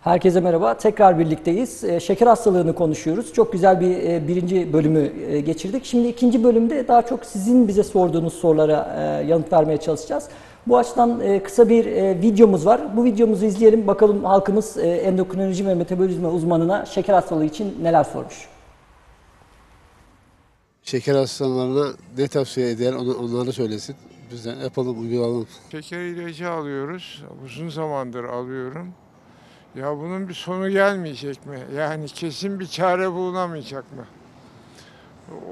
Herkese merhaba. Tekrar birlikteyiz. Ee, Şeker hastalığını konuşuyoruz. Çok güzel bir e, birinci bölümü e, geçirdik. Şimdi ikinci bölümde daha çok sizin bize sorduğunuz sorulara e, yanıt vermeye çalışacağız. Bu açıdan kısa bir videomuz var. Bu videomuzu izleyelim. Bakalım halkımız endokrinoloji ve metabolizma uzmanına şeker hastalığı için neler sormuş. Şeker hastalarına ne tavsiye eder onu, onları söylesin. Biz de yapalım, uygulayalım. Şeker ilacı alıyoruz. Uzun zamandır alıyorum. Ya bunun bir sonu gelmeyecek mi? Yani kesin bir çare bulunamayacak mı?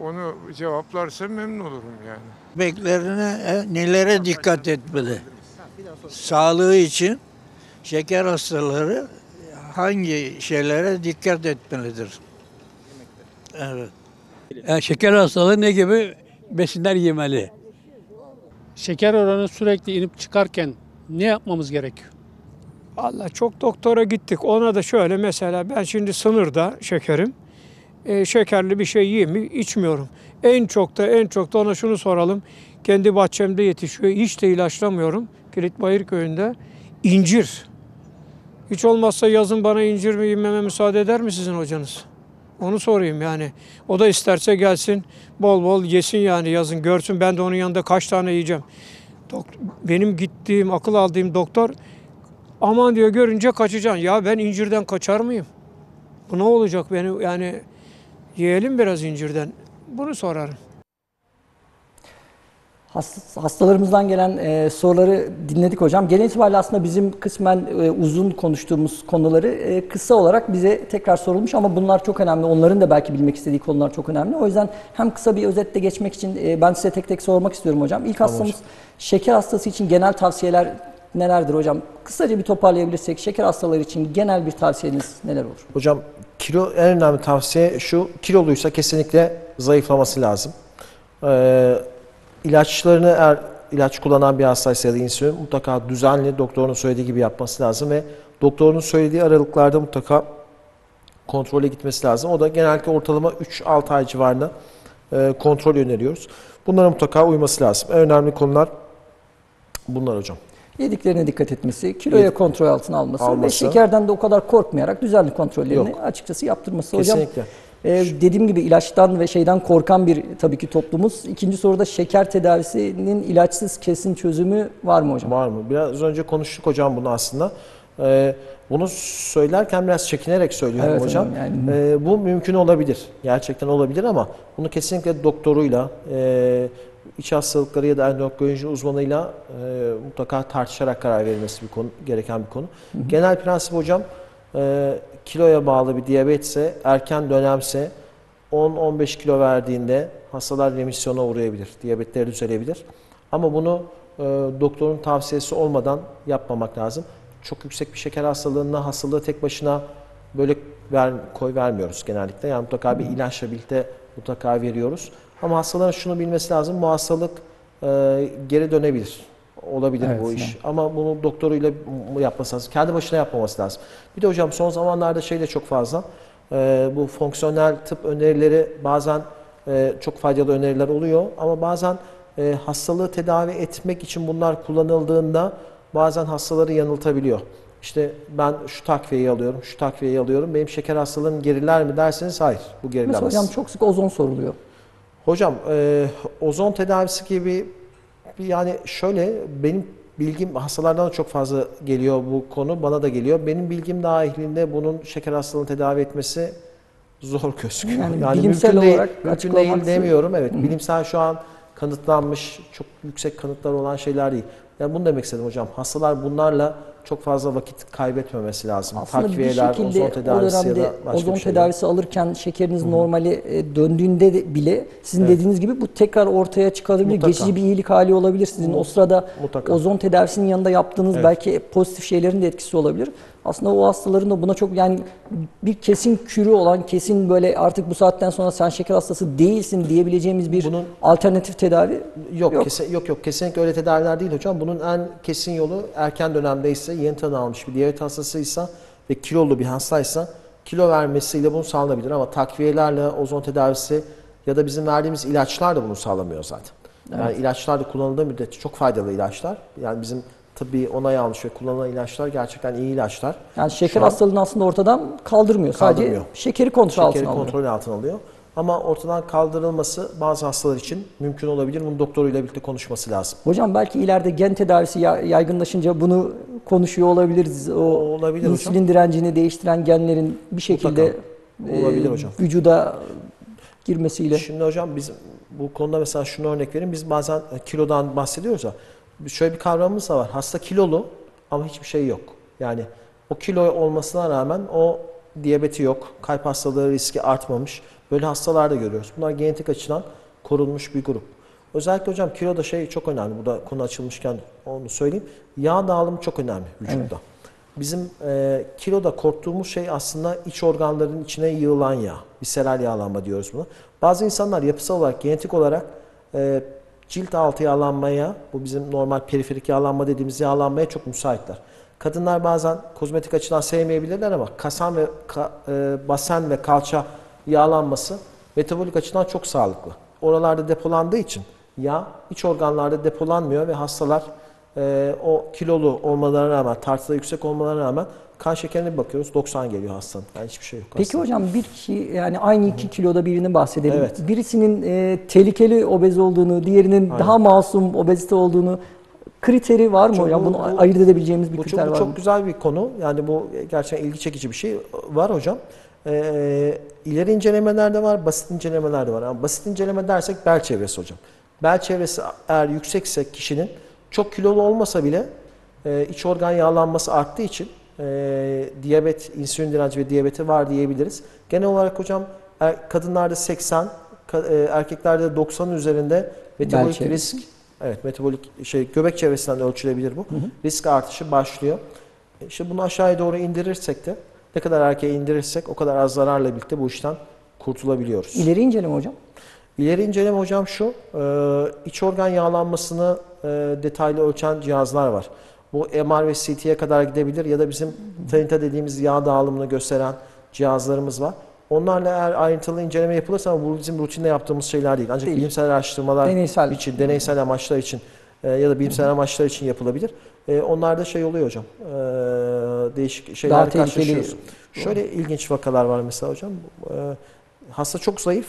Onu cevaplarsa memnun olurum yani. Beklerine e, nelere dikkat etmeli? Sağlığı için şeker hastaları hangi şeylere dikkat etmelidir? Evet. Yani şeker hastalığı ne gibi besinler yemeli? Şeker oranı sürekli inip çıkarken ne yapmamız gerekiyor? Valla çok doktora gittik. Ona da şöyle mesela ben şimdi sınırda şekerim. E, şekerli bir şey yiyeyim mi? İçmiyorum. En çok da en çok da ona şunu soralım. Kendi bahçemde yetişiyor. Hiç de ilaçlamıyorum. Kilitbayır köyünde. İncir. Hiç olmazsa yazın bana incir mi yememe müsaade eder mi sizin hocanız? Onu sorayım yani. O da isterse gelsin bol bol yesin yani yazın görsün. Ben de onun yanında kaç tane yiyeceğim. Benim gittiğim, akıl aldığım doktor aman diyor görünce kaçacaksın. Ya ben incirden kaçar mıyım? Bu ne olacak beni yani yiyelim biraz incirden. Bunu sorarım. Hast- Hastalarımızdan gelen e, soruları dinledik hocam. Genel itibariyle aslında bizim kısmen e, uzun konuştuğumuz konuları e, kısa olarak bize tekrar sorulmuş ama bunlar çok önemli. Onların da belki bilmek istediği konular çok önemli. O yüzden hem kısa bir özetle geçmek için e, ben size tek tek sormak istiyorum hocam. İlk hastamız şeker hastası için genel tavsiyeler nelerdir hocam? Kısaca bir toparlayabilirsek şeker hastaları için genel bir tavsiyeniz neler olur? Hocam kilo en önemli tavsiye şu kiloluysa kesinlikle zayıflaması lazım. Ee, ilaçlarını eğer ilaç kullanan bir hastaysa ya da insülin mutlaka düzenli doktorun söylediği gibi yapması lazım ve doktorun söylediği aralıklarda mutlaka kontrole gitmesi lazım. O da genellikle ortalama 3-6 ay civarında e, kontrol öneriyoruz. Bunlara mutlaka uyması lazım. En önemli konular bunlar hocam. Yediklerine dikkat etmesi, kiloya Yedik- kontrol altına alması, ve Alması. şekerden de o kadar korkmayarak düzenli kontrollerini Yok. açıkçası yaptırması. Hocam Kesinlikle. e, dediğim gibi ilaçtan ve şeyden korkan bir tabii ki toplumuz. İkinci soruda şeker tedavisinin ilaçsız kesin çözümü var mı hocam? Var mı? Biraz önce konuştuk hocam bunu aslında. Ee, bunu söylerken biraz çekinerek söylüyorum Evet hocam. hocam, yani- Ee, bu mümkün olabilir. Gerçekten olabilir ama bunu kesinlikle doktoruyla, e, iç hastalıkları ya da endokrinoloji uzmanıyla e, mutlaka tartışarak karar verilmesi bir konu, gereken bir konu. Genel prensip hocam e, kiloya bağlı bir diyabetse, erken dönemse 10-15 kilo verdiğinde hastalar remisyona uğrayabilir, diyabetleri düzelebilir. Ama bunu e, doktorun tavsiyesi olmadan yapmamak lazım. Çok yüksek bir şeker hastalığında hastalığı tek başına böyle ver, koy vermiyoruz genellikle. Yani mutlaka bir ilaçla birlikte mutlaka veriyoruz. Ama hastaların şunu bilmesi lazım. Bu hastalık e, geri dönebilir. Olabilir Evet, bu iş. Ama bunu doktoruyla yapması lazım. Kendi başına yapmaması lazım. Bir de hocam son zamanlarda şey de çok fazla. E, bu fonksiyonel tıp önerileri bazen e, çok faydalı öneriler oluyor. Ama bazen e, hastalığı tedavi etmek için bunlar kullanıldığında bazen hastaları yanıltabiliyor. İşte ben şu takviyeyi alıyorum, şu takviyeyi alıyorum. Benim şeker hastalığım geriler mi derseniz hayır. Bu Mesela gerilemez. hocam çok sık ozon soruluyor. Hocam e, ozon tedavisi gibi yani şöyle benim bilgim hastalardan da çok fazla geliyor bu konu bana da geliyor. Benim bilgim dahilinde bunun şeker hastalığını tedavi etmesi zor gözüküyor. Yani bilimsel mümkün olarak değil, mümkün değil demiyorum. Evet bilimsel şu an kanıtlanmış çok yüksek kanıtlar olan şeyler değil. Yani bunu demek istedim hocam. Hastalar bunlarla çok fazla vakit kaybetmemesi lazım. Aslında bir Takviyeler, şekilde ozon o tedavisi ya da başka ozon bir tedavisi alırken şekeriniz normali e, döndüğünde de bile sizin dediğiniz gibi bu tekrar ortaya çıkabilir. Mutlaka. Geçici bir iyilik hali olabilir sizin. O sırada Mutlaka. ozon tedavisinin yanında yaptığınız Evet. belki pozitif şeylerin de etkisi olabilir. Aslında o hastaların da buna çok yani bir kesin kürü olan, kesin böyle artık bu saatten sonra sen şeker hastası değilsin diyebileceğimiz bir Bunun- alternatif tedavi Yok, Yok. Kesin, yok yok kesinlikle öyle tedaviler değil hocam. Bunun en kesin yolu erken dönemdeyse, yeni tanı almış bir diyabet hastasıysa ve kilolu bir hastaysa kilo vermesiyle bunu sağlanabilir ama takviyelerle ozon tedavisi ya da bizim verdiğimiz ilaçlar da bunu sağlamıyor zaten. Yani ilaçlar da kullanıldığı müddetçe çok faydalı ilaçlar. Yani bizim tıbbi onay almış ve kullanılan ilaçlar gerçekten iyi ilaçlar. Yani şeker Şu an- hastalığını aslında ortadan kaldırmıyor. Kaldırmıyor. Sadece şekeri kontrol Şekeri altına alıyor. kontrol altına alıyor. Ama ortadan kaldırılması bazı hastalar için mümkün olabilir. Bunu doktoruyla birlikte konuşması lazım. Hocam belki ileride gen tedavisi ya- yaygınlaşınca bunu olabiliriz. O Olabilir hocam. insülin direncini değiştiren genlerin bir şekilde Mutlaka. Olabilir hocam. vücuda girmesiyle. Şimdi hocam biz bu konuda mesela şunu örnek vereyim. Biz bazen kilodan bahsediyoruz ya. Şöyle bir kavramımız da var. Hasta kilolu ama hiçbir şey yok. Yani o kilo olmasına rağmen o diyabeti yok. Kalp hastalığı riski artmamış. Böyle hastalar da görüyoruz. Bunlar genetik açıdan korunmuş bir grup. Özellikle hocam kiloda şey çok önemli. Burada konu açılmışken onu söyleyeyim. Yağ dağılımı çok önemli vücutta. Bizim e, kiloda korktuğumuz şey aslında iç organların içine yığılan yağ. Visceral yağlanma diyoruz buna. Bazı insanlar yapısal olarak, genetik olarak e, cilt altı yağlanmaya, bu bizim normal periferik yağlanma dediğimiz yağlanmaya çok müsaitler. Kadınlar bazen kozmetik açıdan sevmeyebilirler ama kasan ve ka, e, basen ve kalça yağlanması metabolik açıdan çok sağlıklı. Oralarda depolandığı için yağ iç organlarda depolanmıyor ve hastalar e, o kilolu olmalarına rağmen, tartıda yüksek olmalarına rağmen kan şekerine bir bakıyoruz 90 geliyor hastanın. Yani hiçbir şey yok. Peki hastanın. hocam bir kişi yani aynı iki kiloda birini bahsedelim. Evet. Birisinin e, tehlikeli obez olduğunu, diğerinin Aynen. daha masum obezite olduğunu kriteri var mı Çok- hocam? bu- Bunu bu- ayırt edebileceğimiz bir Bu kriter çok, var çok mı? güzel bir konu. Yani bu gerçekten ilgi çekici bir şey var hocam. Ee, ileri incelemeler de var, basit incelemeler de var. Ama basit inceleme dersek bel çevresi hocam. Bel çevresi eğer yüksekse kişinin çok kilolu olmasa bile e, iç organ yağlanması arttığı için e, diyabet, insülin direnci ve diyabeti var diyebiliriz. Genel olarak hocam er- kadınlarda 80, ka- e, erkeklerde 90'ın üzerinde metabolik çevresi. risk Evet, metabolik şey göbek çevresinden ölçülebilir bu. Risk artışı başlıyor. İşte bunu aşağıya doğru indirirsek de ne kadar erkeğe indirirsek o kadar az zararla birlikte bu işten kurtulabiliyoruz. İleri inceleme hocam. İleri inceleme hocam şu, e, iç organ yağlanmasını e, detaylı ölçen cihazlar var. Bu MR ve CT'ye kadar gidebilir ya da bizim TNT dediğimiz yağ dağılımını gösteren cihazlarımız var. Onlarla eğer ayrıntılı inceleme yapılırsa ama bu bizim rutinde yaptığımız şeyler değil. Ancak Değil. bilimsel araştırmalar Deneysel. için, deneysel amaçlar için e, ya da bilimsel amaçlar için yapılabilir. E, onlarda şey oluyor hocam, e, değişik tehlikeli. karşılaşıyoruz. Şöyle ilginç vakalar var mesela hocam. E, hasta çok zayıf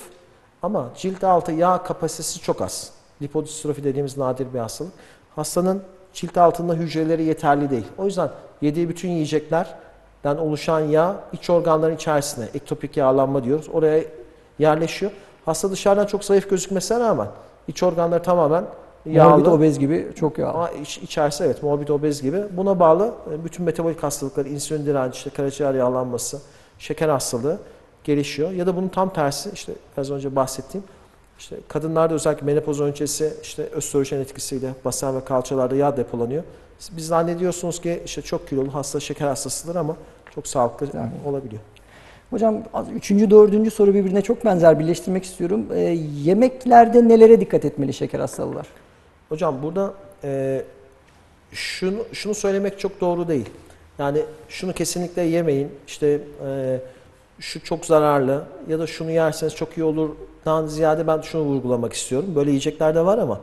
ama cilt altı yağ kapasitesi çok az. Lipodistrofi dediğimiz nadir bir hastalık. Hastanın cilt altında hücreleri yeterli değil. O yüzden yediği bütün yiyeceklerden oluşan yağ iç organların içerisine, ektopik yağlanma diyoruz. Oraya yerleşiyor. Hasta dışarıdan çok zayıf gözükmesine rağmen iç organları tamamen yağlı. Morbid obez gibi çok yağlı. Ama iç, içerisi evet morbid obez gibi. Buna bağlı e, bütün metabolik hastalıklar, insülin direnci, işte karaciğer yağlanması, şeker hastalığı gelişiyor. Ya da bunun tam tersi işte az önce bahsettiğim işte kadınlarda özellikle menopoz öncesi işte östrojen etkisiyle basen ve kalçalarda yağ depolanıyor. Biz zannediyorsunuz ki işte çok kilolu hasta şeker hastasıdır ama çok sağlıklı Yani. olabiliyor. Hocam üçüncü, dördüncü soru birbirine çok benzer birleştirmek istiyorum. E, yemeklerde nelere dikkat etmeli şeker hastalılar? Hocam burada e, şunu şunu söylemek çok doğru değil. Yani şunu kesinlikle yemeyin. İşte e, şu çok zararlı ya da şunu yerseniz çok iyi olur. Daha ziyade ben şunu vurgulamak istiyorum. Böyle yiyecekler de var ama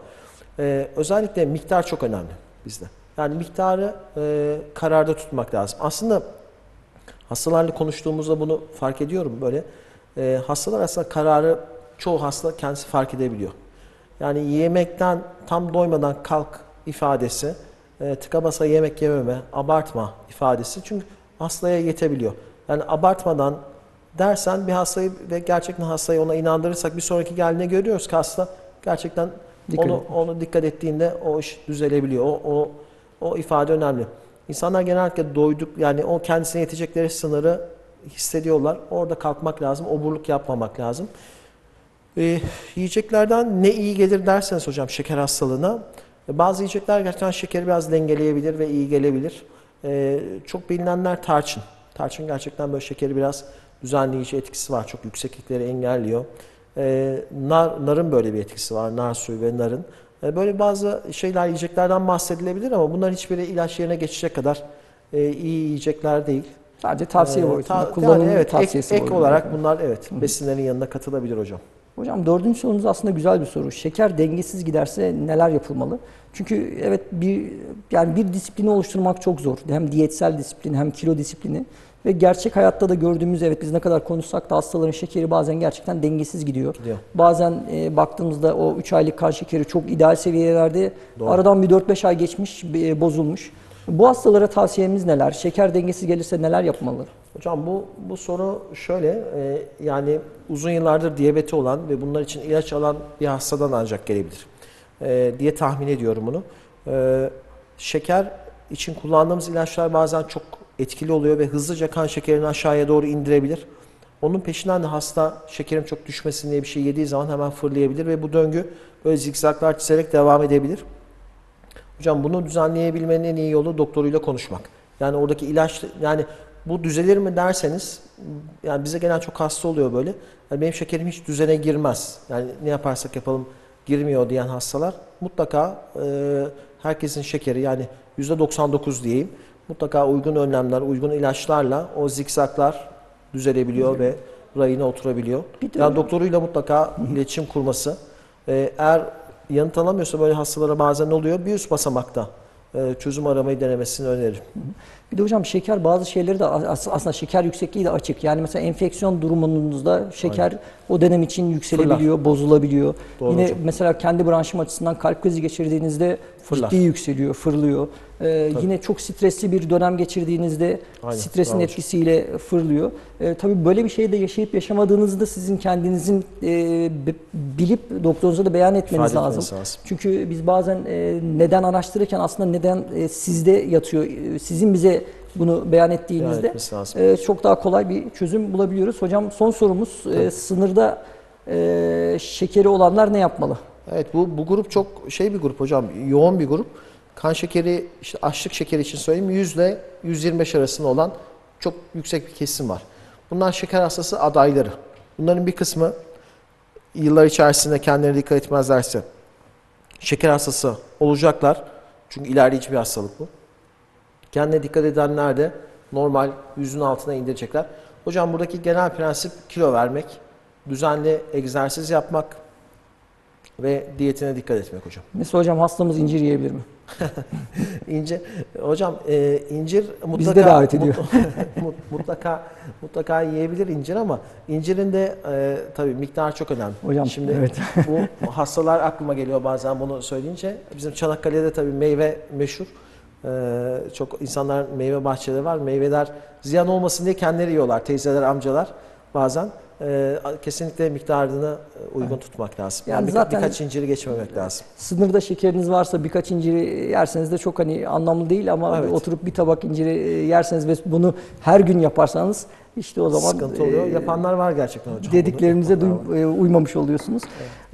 e, özellikle miktar çok önemli bizde. Yani miktarı e, kararda tutmak lazım. Aslında hastalarla konuştuğumuzda bunu fark ediyorum böyle. E, hastalar aslında kararı çoğu hasta kendisi fark edebiliyor. Yani yemekten tam doymadan kalk ifadesi, e, tıka basa yemek yememe, abartma ifadesi. Çünkü hastaya yetebiliyor. Yani abartmadan dersen bir hastayı ve gerçekten hastayı ona inandırırsak bir sonraki geldiğinde görüyoruz ki hasta gerçekten Dikkat onu, etmiş. onu dikkat ettiğinde o iş düzelebiliyor. O, o, o ifade önemli. İnsanlar genellikle doyduk yani o kendisine yetecekleri sınırı hissediyorlar. Orada kalkmak lazım, oburluk yapmamak lazım. Ee, yiyeceklerden ne iyi gelir derseniz hocam şeker hastalığına bazı yiyecekler gerçekten şekeri biraz dengeleyebilir ve iyi gelebilir. Ee, çok bilinenler tarçın. Tarçın gerçekten böyle şekeri biraz düzenleyici etkisi var. Çok yükseklikleri engelliyor. Ee, nar, narın böyle bir etkisi var. Nar suyu ve narın. Ee, böyle bazı şeyler yiyeceklerden bahsedilebilir ama bunların hiçbiri ilaç yerine geçecek kadar e, iyi yiyecekler değil. Sadece tavsiye Ee, boyutunda, ta- kullanım yani evet, ek, tavsiyesi ek boyutunda. olarak bunlar evet besinlerin yanında katılabilir hocam. Hocam dördüncü sorunuz aslında güzel bir soru. Şeker dengesiz giderse neler yapılmalı? Çünkü evet bir yani bir disiplini oluşturmak çok zor. Hem diyetsel disiplin hem kilo disiplini ve gerçek hayatta da gördüğümüz evet biz ne kadar konuşsak da hastaların şekeri bazen gerçekten dengesiz gidiyor. Gidiyor. Bazen e, baktığımızda o 3 aylık kan şekeri çok ideal seviyelerde Doğru. aradan bir 4-5 ay geçmiş e, bozulmuş. Bu hastalara tavsiyemiz neler? Şeker dengesiz gelirse neler yapmalı? Hocam bu bu soru şöyle e, yani uzun yıllardır diyabeti olan ve bunlar için ilaç alan bir hastadan ancak gelebilir e, diye tahmin ediyorum bunu. E, şeker için kullandığımız ilaçlar bazen çok etkili oluyor ve hızlıca kan şekerini aşağıya doğru indirebilir. Onun peşinden de hasta şekerim çok düşmesin diye bir şey yediği zaman hemen fırlayabilir ve bu döngü böyle zikzaklar çizerek devam edebilir. Hocam bunu düzenleyebilmenin en iyi yolu doktoruyla konuşmak. Yani oradaki ilaç yani bu düzelir mi derseniz yani bize gelen çok hasta oluyor böyle. Yani benim şekerim hiç düzene girmez. Yani ne yaparsak yapalım girmiyor diyen hastalar mutlaka e, herkesin şekeri yani %99 diyeyim mutlaka uygun önlemler, uygun ilaçlarla o zikzaklar düzelebiliyor ve rayına oturabiliyor. Bir yani doktoruyla mutlaka iletişim kurması. E, eğer yanıt alamıyorsa böyle hastalara bazen oluyor. Bir üst basamakta çözüm aramayı denemesini öneririm. Bir de hocam şeker bazı şeyleri de as- aslında şeker yüksekliği de açık. Yani mesela enfeksiyon durumunuzda şeker o dönem için yükselebiliyor, bozulabiliyor. Doğru Yine hocam. mesela kendi branşım açısından kalp krizi geçirdiğinizde Fırlar. ciddi yükseliyor, fırlıyor. Ee, yine çok stresli bir dönem geçirdiğinizde Aynen, stresin bravo etkisiyle fırlıyor. Ee, tabii böyle bir şeyi de yaşayıp yaşamadığınızda sizin kendinizin e, bi- bilip doktorunuza da beyan etmeniz İfade lazım. lazım. Çünkü biz bazen e, neden araştırırken aslında neden e, sizde yatıyor. E, sizin bize bunu beyan ettiğinizde lazım. e, çok daha kolay bir çözüm bulabiliyoruz. Hocam son sorumuz e, sınırda e, şekeri olanlar ne yapmalı? Evet bu bu grup çok şey bir grup hocam. Yoğun bir grup. Kan şekeri işte açlık şekeri için söyleyeyim 100 ile 125 arasında olan çok yüksek bir kesim var. Bunlar şeker hastası adayları. Bunların bir kısmı yıllar içerisinde kendilerine dikkat etmezlerse şeker hastası olacaklar. Çünkü ilerleyici bir hastalık bu. Kendine dikkat edenler de normal yüzün altına indirecekler. Hocam buradaki genel prensip kilo vermek, düzenli egzersiz yapmak ve diyetine dikkat etmek hocam. Mesela hocam hastamız incir yiyebilir mi? İncir, hocam e, incir mutlaka Bizi de davet ediyor. mut- mutlaka mutlaka yiyebilir incir ama incirin de e, tabii miktar çok önemli. Hocam, Şimdi evet. bu hastalar aklıma geliyor bazen bunu söyleyince. Bizim Çanakkale'de tabii meyve meşhur. E, çok insanlar meyve bahçeleri var. Meyveler ziyan olmasın diye kendileri yiyorlar. Teyzeler, amcalar bazen. E, kesinlikle miktarını e, uygun tutmak lazım. Yani Yani birka- zaten- birkaç inciri geçmemek lazım. Sınırda şekeriniz varsa birkaç inciri yerseniz de çok hani anlamlı değil ama Evet. oturup bir tabak inciri e, yerseniz ve bunu her gün yaparsanız işte o zaman Sıkıntı oluyor. e, Yapanlar var gerçekten hocam. dediklerimize duy- e, uymamış oluyorsunuz.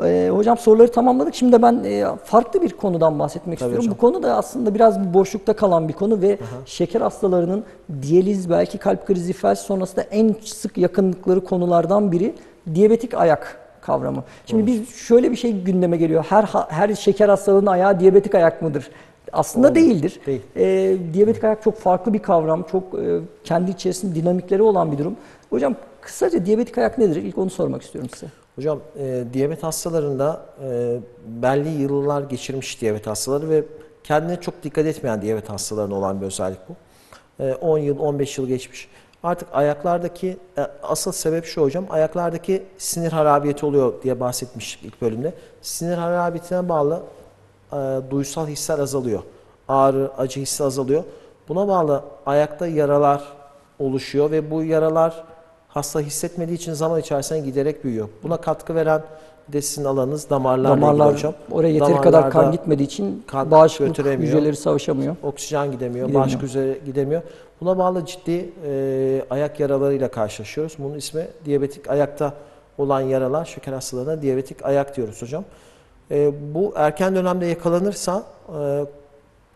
E, hocam soruları tamamladık. Şimdi de ben e, farklı bir konudan bahsetmek Tabii istiyorum. hocam. Bu konu da aslında biraz bir boşlukta kalan bir konu ve şeker hastalarının diyaliz belki kalp krizi felç sonrasında en sık yakınlıkları konulardan biri diyabetik ayak kavramı. Şimdi biz şöyle bir şey gündeme geliyor. Her her şeker hastalığının ayağı diyabetik ayak mıdır? Aslında Olmaz. değildir. Değil. E, diyabetik ayak çok farklı bir kavram. Çok e, kendi içerisinde dinamikleri olan bir durum. Hocam kısaca diyabetik ayak nedir? İlk onu sormak istiyorum size. Hocam e, diyabet hastalarında e, belli yıllar geçirmiş diyabet hastaları ve kendine çok dikkat etmeyen diyabet hastalarında olan bir özellik bu. E, 10 yıl, 15 yıl geçmiş. Artık ayaklardaki e, asıl sebep şu hocam, ayaklardaki sinir harabiyeti oluyor diye bahsetmiştik ilk bölümde. Sinir harabiyetine bağlı e, duysal hisler azalıyor. Ağrı, acı hissi azalıyor. Buna bağlı ayakta yaralar oluşuyor ve bu yaralar hasta hissetmediği için zaman içerisinde giderek büyüyor. Buna katkı veren de sizin alanınız damarlarla Damarlar ilgili hocam. oraya yeteri kadar kan gitmediği için kan bağışıklık götüremiyor. hücreleri savaşamıyor. Oksijen gidemiyor, Gidemiyor. bağışıklık üzere gidemiyor. Buna bağlı ciddi e, ayak yaralarıyla karşılaşıyoruz. Bunun ismi diyabetik ayakta olan yaralar, şeker hastalarına diyabetik ayak diyoruz hocam. E, bu erken dönemde yakalanırsa e,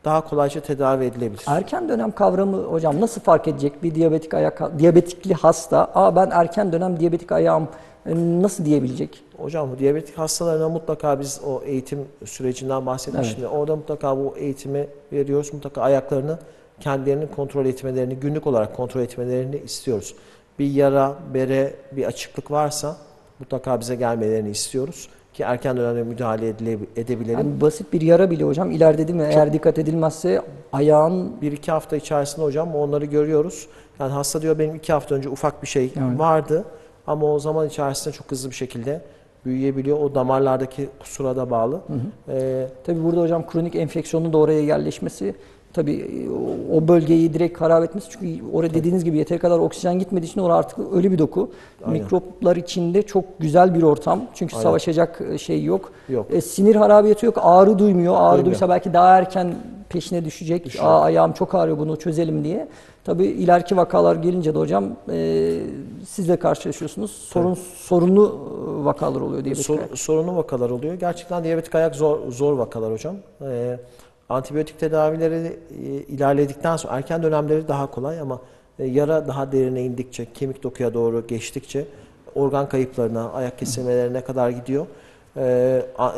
daha kolayca tedavi edilebilir. Erken dönem kavramı hocam nasıl fark edecek bir diyabetik ayak diyabetikli hasta? Aa ben erken dönem diyabetik ayağım e, nasıl diyebilecek? Hocam bu diyabetik hastalarına mutlaka biz o eğitim sürecinden bahsetmiştim. ya, Orada mutlaka bu eğitimi veriyoruz. Mutlaka ayaklarını kendilerini kontrol etmelerini, günlük olarak kontrol etmelerini istiyoruz. Bir yara, bere, bir açıklık varsa mutlaka bize gelmelerini istiyoruz ki erken dönemde müdahale edile- edebilelim. Yani basit bir yara bile hocam ileride değil mi? Eğer dikkat edilmezse ayağın bir iki hafta içerisinde hocam onları görüyoruz. Yani hasta diyor benim iki hafta önce ufak bir şey Evet. vardı ama o zaman içerisinde çok hızlı bir şekilde büyüyebiliyor. O damarlardaki kusura da bağlı. Ee, Tabii burada hocam kronik enfeksiyonun da oraya yerleşmesi tabii e, o- bölgeyi direkt harap etmesi çünkü oraya dediğiniz gibi yeteri kadar oksijen gitmediği için orası artık ölü bir doku. Aynen. Mikroplar içinde çok güzel bir ortam. Çünkü Aynen. savaşacak e, şey yok. Yok. E, sinir harabiyeti yok. Ağrı duymuyor. Ağrı Duymuyor. duysa belki daha erken peşine düşecek. Düşecek. Aa, ayağım çok ağrıyor bunu çözelim diye. Tabii ileriki vakalar gelince de hocam e, sizle karşılaşıyorsunuz. Sorun sorunlu e, vakalar oluyor diye Sor, sorunlu vakalar oluyor. Gerçekten diyabetik ayak zor zor vakalar hocam. Ee, antibiyotik tedavileri e, ilerledikten sonra erken dönemleri daha kolay ama e, yara daha derine indikçe, kemik dokuya doğru geçtikçe organ kayıplarına, ayak kesilmelerine kadar gidiyor. Ee, a-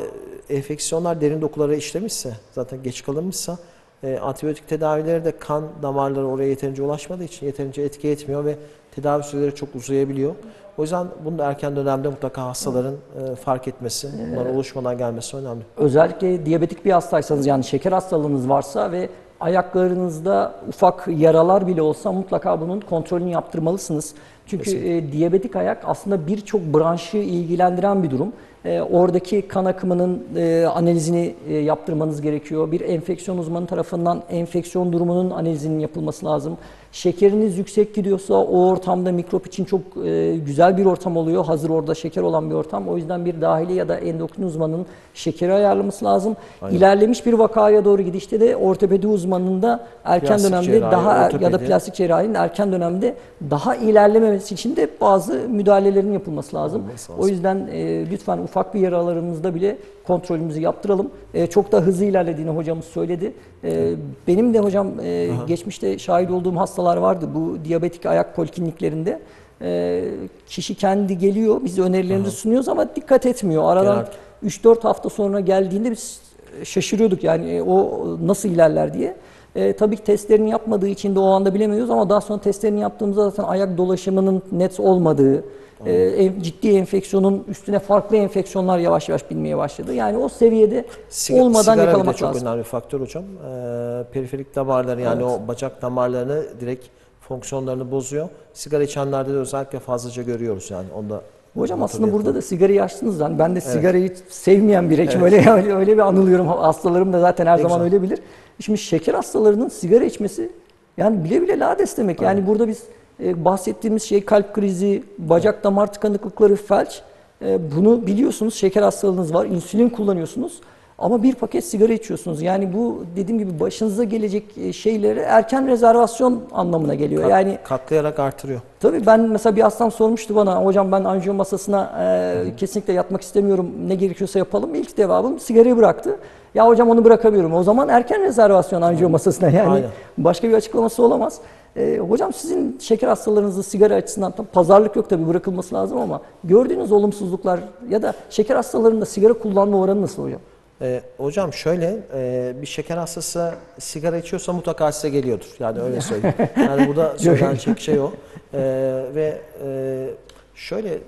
enfeksiyonlar derin dokulara işlemişse, zaten geç kalınmışsa e, antibiyotik tedavileri de kan damarları oraya yeterince ulaşmadığı için yeterince etki etmiyor ve tedavi süreleri çok uzayabiliyor. O yüzden bunu da erken dönemde mutlaka hastaların e, fark etmesi, bunlar oluşmadan gelmesi önemli. Özellikle diyabetik bir hastaysanız yani şeker hastalığınız varsa ve ayaklarınızda ufak yaralar bile olsa mutlaka bunun kontrolünü yaptırmalısınız. Çünkü e, diyabetik ayak aslında birçok branşı ilgilendiren bir durum. E, oradaki kan akımının e, analizini e, yaptırmanız gerekiyor. Bir enfeksiyon uzmanı tarafından enfeksiyon durumunun analizinin yapılması lazım. Şekeriniz yüksek gidiyorsa o ortamda mikrop için çok e, güzel bir ortam oluyor. Hazır orada şeker olan bir ortam. O yüzden bir dahili ya da endokrin uzmanının şekeri ayarlaması lazım. İlerlemiş bir vakaya doğru gidişte de ortopedi uzmanının da erken Plastik dönemde cerrahi, daha er- ya da ortopedi. plastik cerrahinin erken dönemde daha ilerlememesi için de bazı müdahalelerin yapılması lazım. Olması lazım. O yüzden e, lütfen ufak bir yaralarımızda bile kontrolümüzü yaptıralım. E, çok da hızlı ilerlediğini hocamız söyledi. E, benim de hocam e, geçmişte şahit olduğum hastalar vardı bu diyabetik ayak polikliniklerinde. E, kişi kendi geliyor, biz önerilerimizi sunuyoruz ama dikkat etmiyor. Aradan Genel- 3-4 hafta sonra geldiğinde biz şaşırıyorduk yani e, o nasıl ilerler diye. E, tabii ki testlerini yapmadığı için de o anda bilemiyoruz ama daha sonra testlerini yaptığımızda zaten ayak dolaşımının net olmadığı, e, ciddi enfeksiyonun üstüne farklı enfeksiyonlar yavaş yavaş binmeye başladı. Yani o seviyede Siga- olmadan sigara yakalamak çok lazım. önemli bir faktör hocam. Ee, periferik damarları yani o bacak damarlarını direkt fonksiyonlarını bozuyor. Sigara içenlerde de özellikle fazlaca görüyoruz yani. Onda Hocam aslında burada da sigarayı açtınız lan. Ben de sigarayı sevmeyen bir hekim. Öyle, öyle, öyle bir anılıyorum. Hastalarım da zaten her Ne zaman güzel. öyle bilir. Şimdi şeker hastalarının sigara içmesi yani bile bile lades demek. Yani burada biz e, bahsettiğimiz şey kalp krizi, bacak damar tıkanıklıkları, felç. E, bunu biliyorsunuz. Şeker hastalığınız var. insülin kullanıyorsunuz. Ama bir paket sigara içiyorsunuz. Yani bu dediğim gibi başınıza gelecek e, şeyleri erken rezervasyon anlamına geliyor. kat- yani katlayarak artırıyor. Tabii ben mesela bir hastam sormuştu bana hocam ben anjiyo masasına e, kesinlikle yatmak istemiyorum ne gerekiyorsa yapalım. İlk cevabım sigarayı bıraktı. Ya hocam onu bırakamıyorum. O zaman erken rezervasyon anjiyo masasına yani Aynen. başka bir açıklaması olamaz. E, hocam sizin şeker hastalarınızda sigara açısından tam pazarlık yok tabii bırakılması lazım ama gördüğünüz olumsuzluklar ya da şeker hastalarında sigara kullanma oranı nasıl hocam? Ee, hocam şöyle e, bir şeker hastası sigara içiyorsa mutlaka size geliyordur. Yani öyle söyleyeyim. Yani bu da söylenecek şey o. Ee, ve e, şöyle e,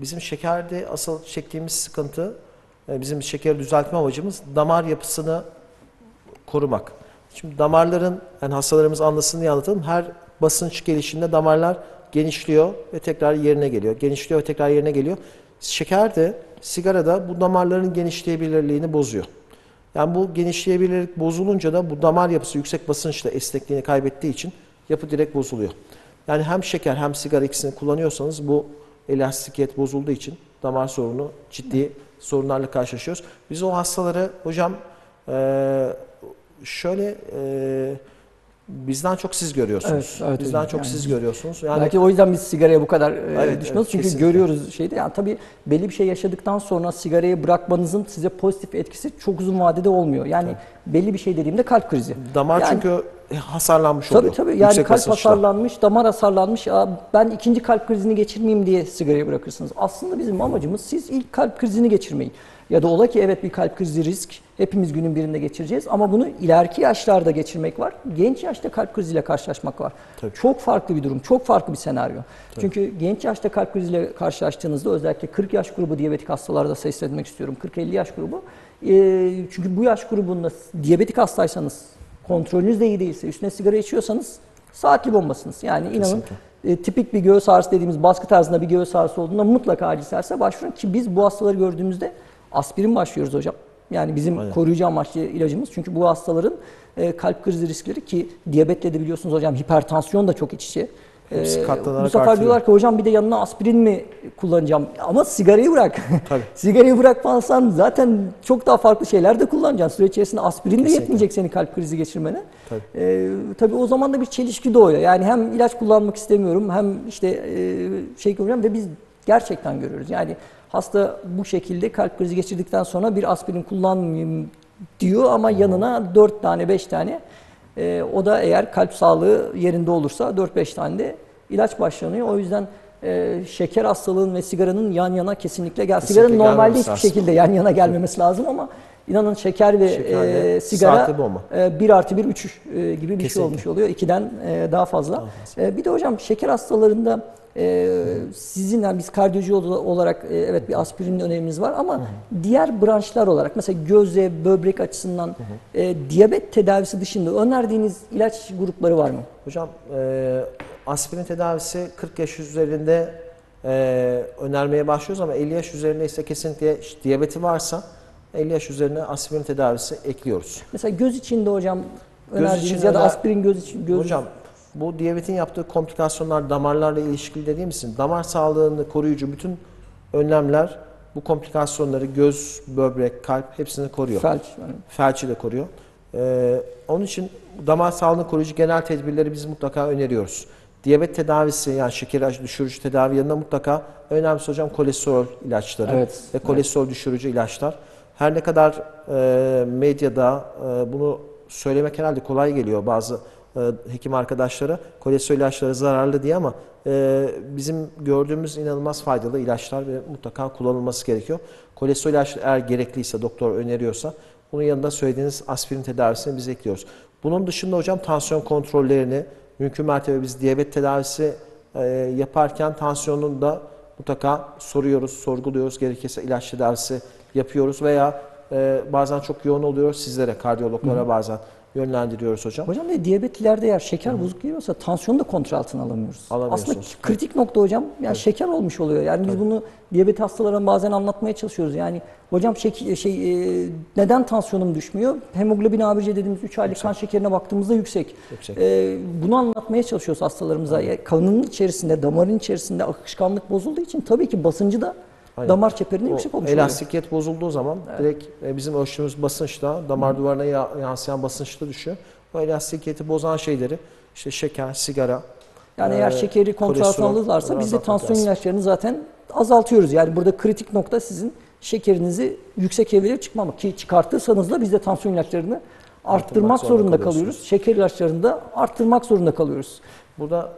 bizim şekerde asıl çektiğimiz sıkıntı e, bizim şekeri düzeltme amacımız damar yapısını korumak. Şimdi damarların yani hastalarımız anlasın diye anlatalım. Her basınç gelişinde damarlar genişliyor ve tekrar yerine geliyor. Genişliyor ve tekrar yerine geliyor. Şeker de sigara da bu damarların genişleyebilirliğini bozuyor. Yani bu genişleyebilirlik bozulunca da bu damar yapısı yüksek basınçla esnekliğini kaybettiği için yapı direkt bozuluyor. Yani hem şeker hem sigara ikisini kullanıyorsanız bu elastikiyet bozulduğu için damar sorunu ciddi sorunlarla karşılaşıyoruz. Biz o hastaları hocam eee, şöyle eee, bizden çok siz görüyorsunuz. Evet, evet bizden hocam. çok Yani siz görüyorsunuz. Yani Belki o yüzden biz sigaraya bu kadar e, Evet, düşmüyoruz. evet, Çünkü kesinlikle. görüyoruz şeyde. Yani tabii belli bir şey yaşadıktan sonra sigarayı bırakmanızın size pozitif etkisi çok uzun vadede olmuyor. Yani belli bir şey dediğimde kalp krizi. damar Yani- çünkü hasarlanmış oluyor. Tabii tabii yani Yüksek kalp basınçla. hasarlanmış, damar hasarlanmış. Ben ikinci kalp krizini geçirmeyeyim diye sigarayı bırakırsınız. Aslında bizim amacımız siz ilk kalp krizini geçirmeyin. Ya da ola ki evet bir kalp krizi risk hepimiz günün birinde geçireceğiz ama bunu ileriki yaşlarda geçirmek var. Genç yaşta kalp kriziyle karşılaşmak var. Tabii. Çok farklı bir durum, çok farklı bir senaryo. Çünkü genç yaşta kalp kriziyle karşılaştığınızda özellikle 40 yaş grubu diyabetik hastalarda seslenmek istiyorum. 40-50 yaş grubu. Ee, çünkü bu yaş grubunda diyabetik hastaysanız, kontrolünüz de iyi değilse, üstüne sigara içiyorsanız saatli bombasınız. Yani inanın Kesinlikle. e, tipik bir göğüs ağrısı dediğimiz baskı tarzında bir göğüs ağrısı olduğunda mutlaka acil servise başvurun ki biz bu hastaları gördüğümüzde aspirin başlıyoruz hocam. Yani bizim Aynen. koruyucu amaçlı ilacımız. Çünkü bu hastaların e, kalp krizi riskleri ki diyabetle de biliyorsunuz hocam hipertansiyon da çok iç içe. E, bu sefer artıyor. diyorlar ki hocam bir de yanına aspirin mi kullanacağım? Ama sigarayı bırak. Tabii. sigarayı bırakmazsan zaten çok daha farklı şeyler de kullanacaksın. Süre içerisinde aspirin de Kesinlikle. yetmeyecek seni kalp krizi geçirmene. Tabii. Ee, tabii o zaman da bir çelişki doğuyor. Yani hem ilaç kullanmak istemiyorum hem işte e, şey görüyorum ve biz gerçekten görüyoruz. Yani hasta bu şekilde kalp krizi geçirdikten sonra bir aspirin kullanmayayım diyor ama yanına 4 tane 5 tane e, o da eğer kalp sağlığı yerinde olursa 4-5 tane de ilaç başlanıyor. O yüzden e, şeker hastalığın ve sigaranın yan yana kesinlikle gel. Kesinlikle Sigaranın normalde hiçbir lazım. şekilde yan yana gelmemesi lazım ama inanın şeker ve Şekerle e, sigara e, 1 artı 1 3 e, gibi bir şey Kesinlikle. olmuş oluyor. 2'den e, daha fazla. E, bir de hocam şeker hastalarında e, sizin yani biz kardiyoloji ol- olarak e, evet bir aspirinin önemimiz var ama diğer branşlar olarak mesela göze, böbrek açısından e, diyabet tedavisi dışında önerdiğiniz ilaç grupları var mı? Hocam e, aspirin tedavisi 40 yaş üzerinde e, önermeye başlıyoruz ama 50 yaş üzerinde ise kesinlikle diyabeti varsa 50 yaş üzerine aspirin tedavisi ekliyoruz. Mesela göz içinde hocam önerdiğiniz için ya da aspirin göz için göz Hocam bu diyabetin yaptığı komplikasyonlar damarlarla ilişkili dediğim misin? Damar sağlığını koruyucu bütün önlemler bu komplikasyonları göz, böbrek, kalp hepsini koruyor. felç yani. Felci de koruyor. Ee, onun için damar sağlığını koruyucu genel tedbirleri biz mutlaka öneriyoruz. Diyabet tedavisi yani şeker düşürücü tedavi yanında mutlaka önemlisi hocam kolesterol ilaçları Evet, ve kolesterol düşürücü ilaçlar. Her ne kadar e, medyada e, bunu söylemek herhalde kolay geliyor bazı e, hekim arkadaşlara kolesterol ilaçları zararlı diye ama e, bizim gördüğümüz inanılmaz faydalı ilaçlar ve mutlaka kullanılması gerekiyor. Kolesterol ilaçları eğer gerekliyse doktor öneriyorsa bunun yanında söylediğiniz aspirin tedavisini biz ekliyoruz. Bunun dışında hocam tansiyon kontrollerini mümkün mertebe biz diyabet tedavisi e, yaparken tansiyonunu da mutlaka soruyoruz, sorguluyoruz. Gerekirse ilaç tedavisi yapıyoruz veya e, bazen çok yoğun oluyoruz sizlere, kardiyologlara bazen yönlendiriyoruz hocam. Hocam ve diyabetlilerde eğer şeker bozukluğu geliyorsa tansiyonu da kontrol altına alamıyoruz. Aslında kritik nokta hocam yani şeker olmuş oluyor. Yani biz bunu diyabet hastalarına bazen anlatmaya çalışıyoruz. Yani hocam şek- şey e, neden tansiyonum düşmüyor? Hemoglobin ABC dediğimiz 3 aylık kan şekerine baktığımızda yüksek. Yüksek. E, bunu anlatmaya çalışıyoruz hastalarımıza. Ya, kanının içerisinde, damarın içerisinde akışkanlık bozulduğu için tabii ki basıncı da Aynen. damar çeperinde O yüksek olmuş oluyor. elastikiyet bozulduğu zaman direkt e, bizim ölçtüğümüz basınçla damar duvarına ya- yansıyan basınçla düşüyor. O elastikiyeti bozan şeyleri işte şeker, sigara, Yani eğer e, şekeri kontrol altına alırlarsa biz de tansiyon lazım. ilaçlarını zaten azaltıyoruz. Yani burada kritik nokta sizin şekerinizi yüksek seviyelere çıkmamak ki çıkartırsanız da biz de tansiyon ilaçlarını arttırmak zorunda zorunda kalıyorsunuz. kalıyoruz. Şeker ilaçlarını da arttırmak zorunda kalıyoruz. Burada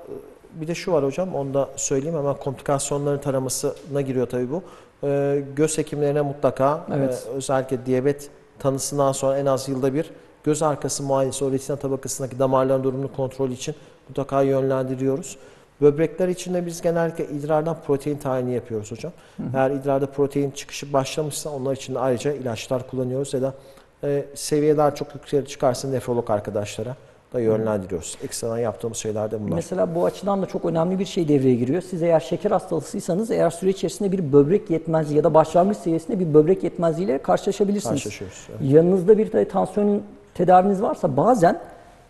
bir de şu var hocam, onu da söyleyeyim hemen komplikasyonların taramasına giriyor tabii bu. E, göz hekimlerine mutlaka Evet. e, özellikle diyabet tanısından sonra en az yılda bir göz arkası muayenesi, o retina tabakasındaki damarların durumunu kontrol için mutlaka yönlendiriyoruz. Böbrekler için de biz genellikle idrardan protein tayini yapıyoruz hocam. Eğer idrarda protein çıkışı başlamışsa onlar için de ayrıca ilaçlar kullanıyoruz ya da e, seviye daha çok yukarı çıkarsa nefrolog arkadaşlara da yönlendiriyoruz. Ekstradan yaptığımız şeyler de bunlar. Mesela bu açıdan da çok önemli bir şey devreye giriyor. Siz eğer şeker hastalısıysanız eğer süre içerisinde bir böbrek yetmezliği ya da başlangıç seviyesinde bir böbrek yetmezliğiyle karşılaşabilirsiniz. Karşılaşıyoruz. evet. Yanınızda bir de tansiyon tedaviniz varsa bazen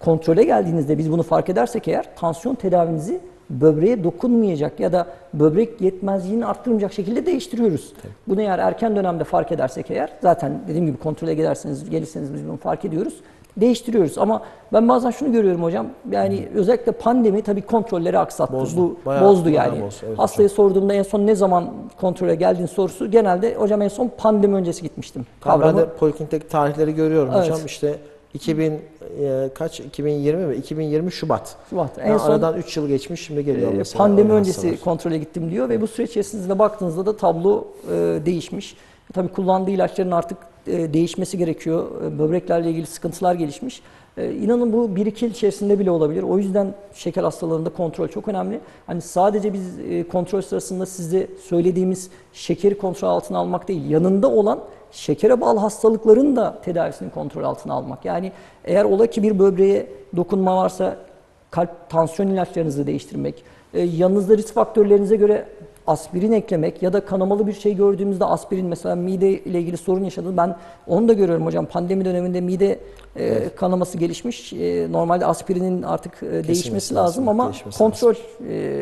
kontrole geldiğinizde biz bunu fark edersek eğer tansiyon tedavimizi böbreğe dokunmayacak ya da böbrek yetmezliğini arttırmayacak şekilde değiştiriyoruz. Bunu eğer erken dönemde fark edersek eğer zaten dediğim gibi kontrole giderseniz gelirseniz biz bunu fark ediyoruz. Değiştiriyoruz ama ben bazen şunu görüyorum hocam yani özellikle pandemi tabii kontrolleri aksattı. Bozdu. Bu Bayağı- bozdu yani. bozdu, evet Hastaya sorduğumda en son ne zaman kontrole geldiğin sorusu genelde hocam en son pandemi öncesi gitmiştim. Ben Kavramı de poliklinikteki tarihleri görüyorum Evet. hocam. İşte 2000 e, kaç 2020 mi? 2020 Şubat. Şubat. En Yani son aradan 3 yıl geçmiş şimdi geliyor mesela. pandemi öncesi hastalar. kontrole gittim diyor ve bu süreç içerisinde baktığınızda da tablo e, değişmiş. Tabii kullandığı ilaçların artık e, değişmesi gerekiyor. E, Böbreklerle ilgili sıkıntılar gelişmiş. E, İnanın bu bir iki yıl içerisinde bile olabilir. O yüzden şeker hastalarında kontrol çok önemli. Hani sadece biz e, kontrol sırasında size söylediğimiz şekeri kontrol altına almak değil, yanında olan şekere bağlı hastalıkların da tedavisini kontrol altına almak. Yani eğer ola ki bir böbreğe dokunma varsa kalp tansiyon ilaçlarınızı değiştirmek, yanınızda risk faktörlerinize göre aspirin eklemek ya da kanamalı bir şey gördüğümüzde aspirin mesela mide ile ilgili sorun yaşadı. Ben onu da görüyorum hocam. Pandemi döneminde mide e, kanaması gelişmiş. E, normalde aspirinin artık e, değişmesi lazım, lazım, ama değişmesi kontrol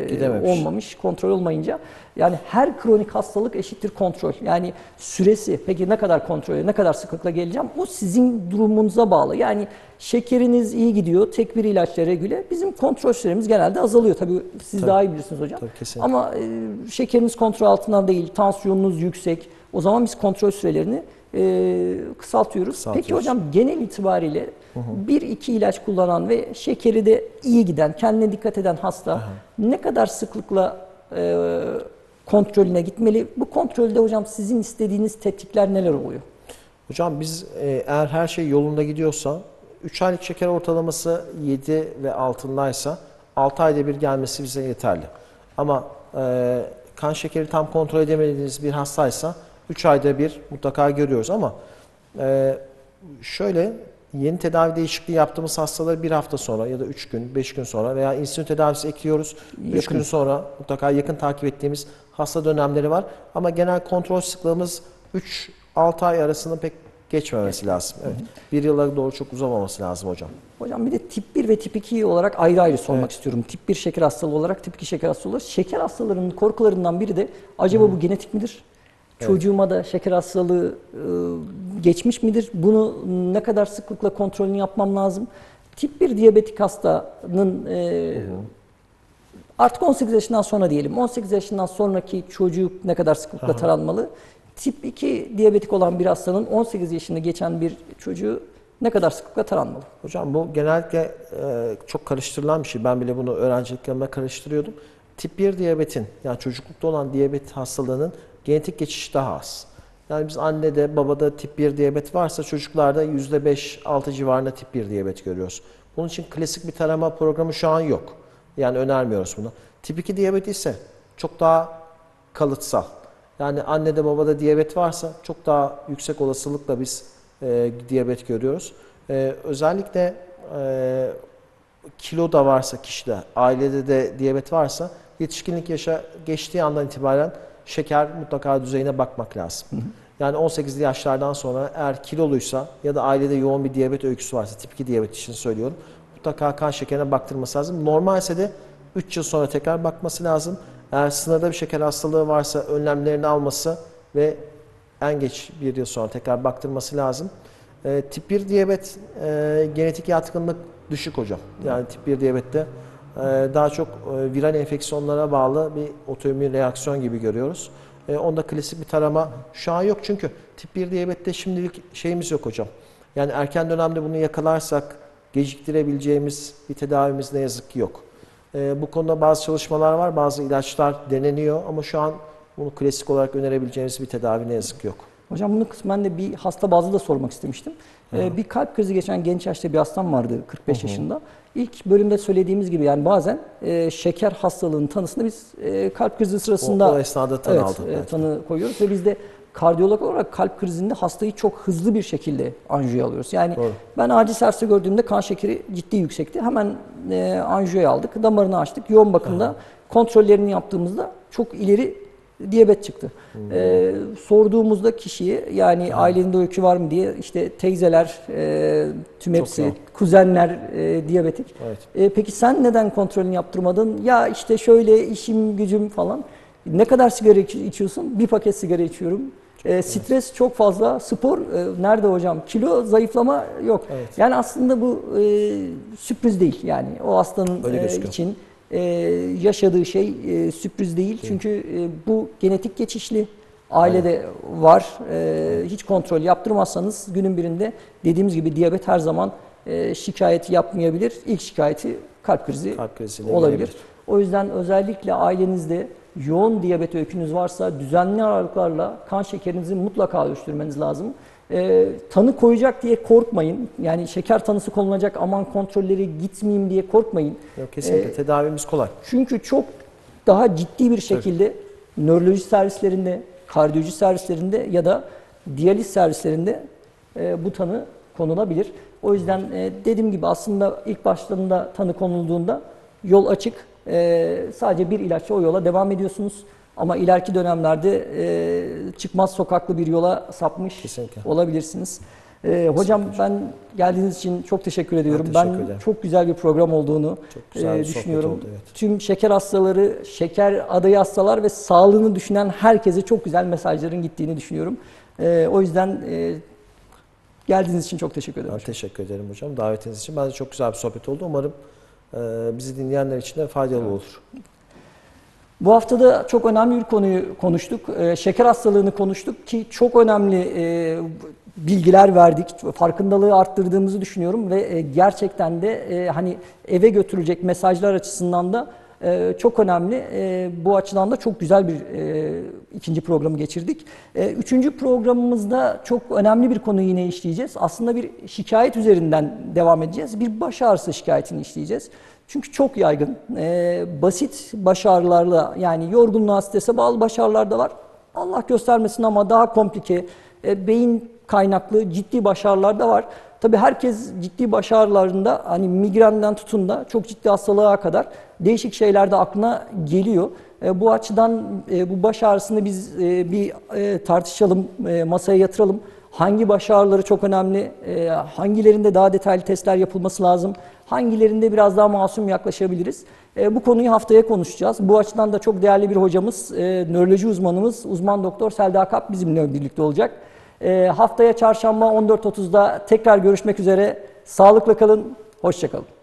Gidememiş. olmamış. Kontrol olmayınca yani her kronik hastalık eşittir kontrol. Yani süresi peki ne kadar kontrole, ne kadar sıklıkla geleceğim? O sizin durumunuza bağlı. Yani şekeriniz iyi gidiyor, tek bir ilaçla regüle. Bizim kontrol süremiz genelde azalıyor. Tabii siz Tabii. daha iyi bilirsiniz hocam. Tabii, kesinlikle. Ama şekeriniz kontrol altında değil, tansiyonunuz yüksek. O zaman biz kontrol sürelerini e, kısaltıyoruz. Peki hocam genel itibariyle bir iki ilaç kullanan ve şekeri de iyi giden, kendine dikkat eden hasta ne kadar sıklıkla e, kontrolüne gitmeli? Bu kontrolde hocam sizin istediğiniz tetkikler neler oluyor? Hocam biz e, eğer her şey yolunda gidiyorsa 3 aylık şeker ortalaması 7 ve altındaysa 6 ayda bir gelmesi bize yeterli. Ama e, kan şekeri tam kontrol edemediğiniz bir hastaysa 3 ayda bir mutlaka görüyoruz ama e, şöyle yeni tedavi değişikliği yaptığımız hastaları bir hafta sonra ya da 3 gün, 5 gün sonra veya insülin tedavisi ekliyoruz. 3 Yakın. gün sonra mutlaka yakın takip ettiğimiz hasta dönemleri var. Ama genel kontrol sıklığımız 3-6 ay arasında pek geçmemesi lazım. Evet. Bir yıla doğru çok uzamaması lazım hocam. Hocam bir de tip 1 ve tip 2 olarak ayrı ayrı sormak istiyorum. Tip 1 şeker hastalığı olarak tip 2 şeker hastalığı olarak. Şeker hastalarının korkularından biri de acaba bu genetik midir? Çocuğuma da şeker hastalığı e, geçmiş midir? Bunu ne kadar sıklıkla kontrolünü yapmam lazım? Tip 1 diyabetik hastanın e, artık 18 yaşından sonra diyelim. 18 yaşından sonraki çocuk ne kadar sıklıkla taranmalı? Tip 2 diyabetik olan bir hastanın 18 yaşını geçen bir çocuğu ne kadar sıklıkla taranmalı? Hocam bu genellikle e, çok karıştırılan bir şey. Ben bile bunu öğrenciliklerimde karıştırıyordum. Tip 1 diyabetin yani çocuklukta olan diyabet hastalığının genetik geçişi daha az. Yani biz annede babada tip 1 diyabet varsa çocuklarda %5-6 civarında tip 1 diyabet görüyoruz. Bunun için klasik bir tarama programı şu an yok. Yani önermiyoruz bunu. Tip 2 diyabet ise çok daha kalıtsal. Yani annede babada diyabet varsa çok daha yüksek olasılıkla biz e, diyabet görüyoruz. E, özellikle e, kilo da varsa kişide, ailede de diyabet varsa yetişkinlik yaşa geçtiği andan itibaren şeker mutlaka düzeyine bakmak lazım. Yani 18'li yaşlardan sonra eğer kiloluysa ya da ailede yoğun bir diyabet öyküsü varsa, tip 2 diyabet için söylüyorum, mutlaka kan şekerine baktırması lazım. Normalse de 3 yıl sonra tekrar bakması lazım. Eğer sınırda bir şeker hastalığı varsa önlemlerini alması ve en geç bir yıl sonra tekrar baktırması lazım. E, tip 1 diyabet e, genetik yatkınlık düşük hocam. Yani tip 1 diyabette daha çok e, viral enfeksiyonlara bağlı bir otoimmün reaksiyon gibi görüyoruz. E, onda klasik bir tarama şu an yok çünkü tip 1 diyabette şimdilik şeyimiz yok hocam. Yani erken dönemde bunu yakalarsak geciktirebileceğimiz bir tedavimiz ne yazık ki yok. E, bu konuda bazı çalışmalar var, bazı ilaçlar deneniyor ama şu an bunu klasik olarak önerebileceğimiz bir tedavi ne yazık ki yok. Hocam bunu kısmen de bir hasta bazlı da sormak istemiştim. Ee, bir kalp krizi geçen genç yaşta bir hastam vardı 45 yaşında. İlk bölümde söylediğimiz gibi yani bazen e, şeker hastalığının tanısını biz e, kalp krizi sırasında O- o esnada tanı evet, e, tanı koyuyoruz ve biz de kardiyolog olarak kalp krizinde hastayı çok hızlı bir şekilde anjiyoya alıyoruz. Yani Doğru. ben acil serviste gördüğümde kan şekeri ciddi yüksekti. Hemen e, anjiyoya aldık, damarını açtık. Yoğun bakımda kontrollerini yaptığımızda çok ileri diyabet çıktı. Hmm. Ee, sorduğumuzda kişiye yani ailenin öykü var mı diye işte teyzeler, e, tüm hepsi, kuzenler e, diyabetik. Evet. E, peki sen neden kontrolünü yaptırmadın? Ya işte şöyle işim gücüm falan. Ne kadar sigara iç- içiyorsun? Bir paket sigara içiyorum. E, stres çok fazla. Spor e, nerede hocam? Kilo zayıflama yok. Evet. Yani aslında bu e, sürpriz değil yani. O hastanın e, için e, yaşadığı şey e, sürpriz değil. Çünkü e, bu genetik geçişli. Ailede var. E, hiç kontrol yaptırmazsanız günün birinde dediğimiz gibi diyabet her zaman e, şikayeti yapmayabilir. İlk şikayeti kalp krizi Kalp kriziyle olabilir. O yüzden özellikle ailenizde yoğun diyabet öykünüz varsa düzenli aralıklarla kan şekerinizi mutlaka ölçtürmeniz lazım. Ee, tanı koyacak diye korkmayın. Yani şeker tanısı konulacak aman kontrolleri gitmeyeyim diye korkmayın. Yok, kesinlikle Ee, tedavimiz kolay. Çünkü çok daha ciddi bir şekilde nöroloji servislerinde, kardiyoloji servislerinde ya da diyaliz servislerinde e, bu tanı konulabilir. O yüzden e, dediğim gibi aslında ilk başlarında tanı konulduğunda yol açık. E, sadece bir ilaçla o yola devam ediyorsunuz. Ama ileriki dönemlerde e, çıkmaz sokaklı bir yola sapmış Kesinlikle. olabilirsiniz. E, hocam ben geldiğiniz için çok teşekkür ediyorum. teşekkür Ben ederim. çok güzel bir program olduğunu Çok güzel e, düşünüyorum. oldu, evet. Tüm şeker hastaları, şeker adayı hastalar ve sağlığını düşünen herkese çok güzel mesajların gittiğini düşünüyorum. E, o yüzden e, geldiğiniz için çok teşekkür ederim. Ben teşekkür ederim hocam davetiniz için. Bence çok güzel bir sohbet oldu. Umarım e, bizi dinleyenler için de faydalı olur. Bu hafta da çok önemli bir konuyu konuştuk. Ee, şeker hastalığını konuştuk ki çok önemli e, bilgiler verdik. Farkındalığı arttırdığımızı düşünüyorum ve e, gerçekten de e, hani eve götürülecek mesajlar açısından da e, çok önemli. E, bu açıdan da çok güzel bir e, ikinci programı geçirdik. E, üçüncü programımızda çok önemli bir konuyu yine işleyeceğiz. Aslında bir şikayet üzerinden devam edeceğiz. Bir baş ağrısı şikayetini işleyeceğiz. Çünkü çok yaygın. Ee, basit baş ağrılarla yani yorgunluğa, strese bağlı baş ağrılar da var. Allah göstermesin ama daha komplike, e, beyin kaynaklı ciddi baş ağrılar da var. Tabii herkes ciddi baş ağrılarında hani migrenden tutun da çok ciddi hastalığa kadar değişik şeyler de aklına geliyor. E, bu açıdan e, bu baş ağrısını biz e, bir e, tartışalım, e, masaya yatıralım. Hangi baş ağrıları çok önemli, e, hangilerinde daha detaylı testler yapılması lazım, hangilerinde biraz daha masum yaklaşabiliriz. E, bu konuyu haftaya konuşacağız. Bu açıdan da çok değerli bir hocamız, e, nöroloji uzmanımız, uzman doktor Selda Kap bizimle birlikte olacak. E, haftaya çarşamba 14.30'da tekrar görüşmek üzere. Sağlıkla kalın, hoşçakalın.